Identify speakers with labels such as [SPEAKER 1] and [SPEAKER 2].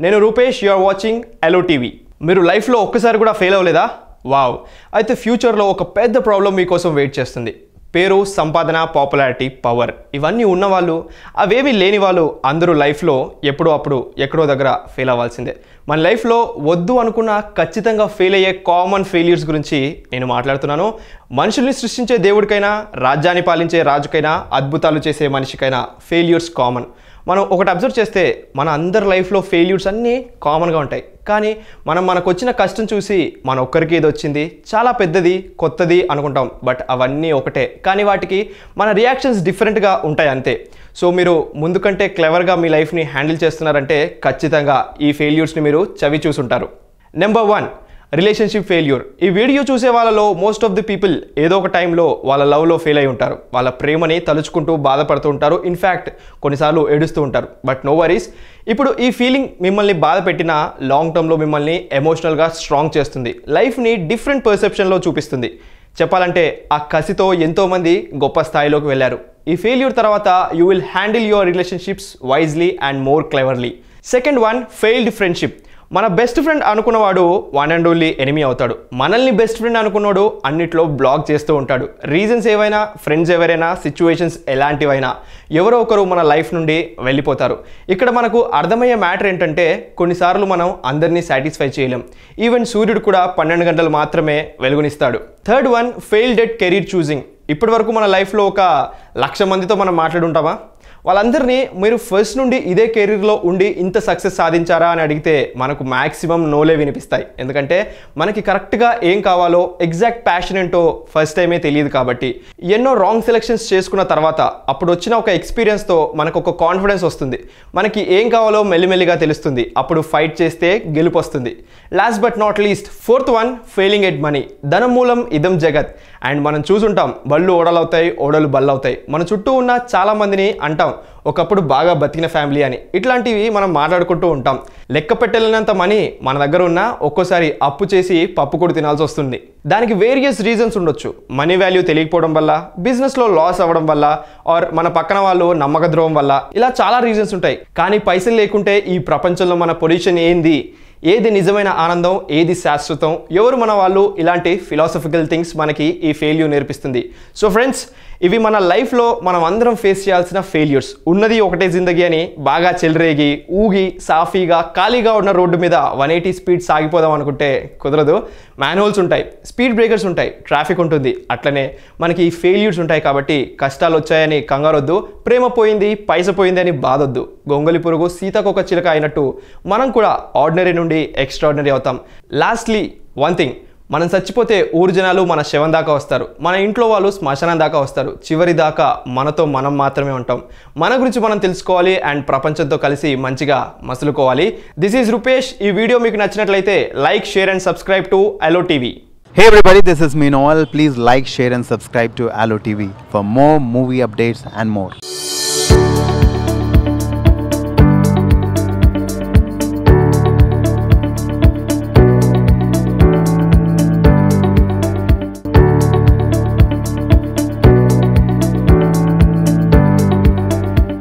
[SPEAKER 1] నేను Rupesh you are watching hello TV మీరు లైఫ్లో ఒక్కసారి కూడా ఫెయిల్ అవ్వలేదా? వావ్ అయితే ఫ్యూచర్లో ఒక పెద్ద ప్రాబ్లం మీకోసం వెయిట్ చేస్తుంది. పేరు సంపాదన పాపులారిటీ పవర్ ఇవన్నీ ఉన్నవాళ్ళు అవేమీ లేని వాళ్ళు అందరూ లైఫ్లో ఎప్పుడో అప్పుడు ఎక్కడో దగ్గర ఫెయిల్ అవ్వాల్సిందే. మన లైఫ్లో వద్దు అనుకున్న ఖచ్చితంగా ఫెయిల్ అయ్యే కామన్ ఫెయిల్యూర్స్ గురించి నేను మాట్లాడుతున్నాను. మనుషుల్ని సృష్టించే దేవుడికైనా రాజ్యాన్ని పాలించే రాజుకైనా అద్భుతాలు చేసే మనిషికైనా ఫెయిల్యూర్స్ కామన్ మనం ఒకటి అబ్జర్వ్ చేస్తే మన అందరి లైఫ్లో ఫెయిల్యూర్స్ అన్నీ కామన్గా ఉంటాయి. కానీ మనం మనకు వచ్చిన కష్టం చూసి మన ఒక్కరికి ఇది వచ్చింది చాలా పెద్దది కొత్తది అనుకుంటాం. బట్ అవన్నీ ఒకటే. కానీ వాటికి మన రియాక్షన్స్ డిఫరెంట్గా ఉంటాయి అంతే. సో మీరు ముందు కంటే క్లెవర్గా మీ లైఫ్ని హ్యాండిల్ చేస్తున్నారంటే ఖచ్చితంగా ఈ ఫెయిల్యూర్స్ని మీరు చవి చూసుంటారు. Number one relationship failure. ఈ వీడియో చూసే వాళ్ళలో మోస్ట్ ఆఫ్ ది పీపుల్ ఏదో ఒక టైంలో వాళ్ళ లవ్లో ఫెయిల్ అయి ఉంటారు. వాళ్ళ ప్రేమని తలుచుకుంటూ బాధపడుతూ ఉంటారు. ఇన్ఫ్యాక్ట్ కొన్నిసార్లు ఏడుస్తూ ఉంటారు. బట్ నో వరీస్ ఇప్పుడు ఈ ఫీలింగ్ మిమ్మల్ని బాధ పెట్టినా లాంగ్ టర్మ్లో మిమ్మల్ని ఎమోషనల్గా స్ట్రాంగ్ చేస్తుంది. లైఫ్ని డిఫరెంట్ పర్సెప్షన్లో చూపిస్తుంది. చెప్పాలంటే ఆ కసితో ఎంతోమంది గొప్ప స్థాయిలోకి వెళ్ళారు. ఈ ఫెయిల్యూర్ తర్వాత you will handle your relationships wisely and more cleverly second one failed friendship మన బెస్ట్ ఫ్రెండ్ అనుకున్నవాడు వన్ అండ్ ఓన్లీ ఎనిమీ అవుతాడు. మనల్ని బెస్ట్ ఫ్రెండ్ అనుకున్నాడు అన్నిట్లో బ్లాక్ చేస్తూ ఉంటాడు. రీజన్స్ ఏవైనా ఫ్రెండ్స్ ఎవరైనా సిచ్యువేషన్స్ ఎలాంటివైనా ఎవరో ఒకరు మన లైఫ్ నుండి వెళ్ళిపోతారు. ఇక్కడ మనకు అర్థమయ్యే మ్యాటర్ ఏంటంటే కొన్నిసార్లు మనం అందరినీ సాటిస్ఫై చేయలేం. ఈవెన్ సూర్యుడు కూడా పన్నెండు గంటలు మాత్రమే వెలుగునిస్తాడు. Third one failed career choosing ఇప్పటి వరకు మన లైఫ్లో ఒక లక్ష మందితో మనం మాట్లాడుంటామా? వాళ్ళందరినీ మీరు ఫస్ట్ నుండి ఇదే కెరీర్లో ఉండి ఇంత సక్సెస్ సాధించారా అని అడిగితే మనకు మ్యాక్సిమం నోలే వినిపిస్తాయి. ఎందుకంటే మనకి కరెక్ట్గా ఏం కావాలో ఎగ్జాక్ట్ ప్యాషన్ ఏంటో ఫస్ట్ టైమే తెలియదు కాబట్టి. ఎన్నో రాంగ్ సెలెక్షన్స్ చేసుకున్న తర్వాత అప్పుడు వచ్చిన ఒక ఎక్స్పీరియన్స్తో మనకు ఒక కాన్ఫిడెన్స్ వస్తుంది. మనకి ఏం కావాలో మెల్లిమెల్లిగా తెలుస్తుంది. అప్పుడు ఫైట్ చేస్తే గెలుపు వస్తుంది. Last but not least fourth one failing at money ధనం మూలం ఇదం జగత్. అండ్ మనం చూసుంటాం బళ్ళు ఓడలవుతాయి ఓడలు బళ్ళవుతాయి. మన చుట్టూ ఉన్న చాలా మందిని అంటాం ఒకప్పుడు బాగా బతికిన ఫ్యామిలీ అని. ఇట్లాంటివి మనం మాట్లాడుకుంటూ ఉంటాం. లెక్క పెట్టలేనంత మనీ మన దగ్గర ఉన్న ఒక్కోసారి అప్పు చేసి పప్పు కూడా తినాల్సి వస్తుంది. దానికి వేరియస్ రీజన్స్ ఉండొచ్చు. మనీ వాల్యూ తెలియకపోవడం వల్ల బిజినెస్లో లాస్ అవ్వడం వల్ల ఆర్ మన పక్కన వాళ్ళు నమ్మక ద్రోహం వల్ల ఇలా చాలా రీజన్స్ ఉంటాయి. కానీ పైసలు లేకుంటే ఈ ప్రపంచంలో మన పొజిషన్ ఏంది? ఏది నిజమైన ఆనందం ఏది శాశ్వతం ఎవరు మన వాళ్ళు? ఇలాంటి ఫిలాసఫికల్ థింగ్స్ మనకి ఈ ఫెయిల్యూర్ నేర్పిస్తుంది. సో ఫ్రెండ్స్ ఇవి మన లైఫ్లో మనం అందరం ఫేస్ చేయాల్సిన ఫెయిల్యూర్స్ ఉన్నది ఒకటే జిందగీ అని బాగా చెలరేగి ఊగి సాఫీగా ఖాళీగా ఉన్న రోడ్డు మీద వన్ ఎయిటీ స్పీడ్ సాగిపోదాం అనుకుంటే కుదరదు. మాన్యువల్స్ ఉంటాయి స్పీడ్ బ్రేకర్స్ ఉంటాయి ట్రాఫిక్ ఉంటుంది. అట్లనే మనకి ఈ ఫెయిల్యూర్స్ ఉంటాయి కాబట్టి కష్టాలు వచ్చాయని కంగారొద్దు ప్రేమ పోయింది పైస పోయింది అని బాధొద్దు. గొంగలి పురుగు సీతకొక చిలక అయినట్టు మనం కూడా ఆర్డినరీ నుండి ఎక్స్ట్రాడినరీ అవుతాం. లాస్ట్లీ వన్ థింగ్ మనం చచ్చిపోతే ఊరు జనాలు మన శవం దాకా వస్తారు. మన ఇంట్లో వాళ్ళు శ్మశానం దాకా వస్తారు. చివరి దాకా మనతో మనం మాత్రమే ఉంటాం. మన గురించి మనం తెలుసుకోవాలి అండ్ ప్రపంచంతో కలిసి మంచిగా మసులుకోవాలి. దిస్ ఈజ్ రూపేష్ ఈ వీడియో మీకు నచ్చినట్లయితే like share and subscribe to hello TV
[SPEAKER 2] Hey everybody, this is me Noel. Please like, share, and subscribe to Allo TV for more movie updates and more.